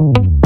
you.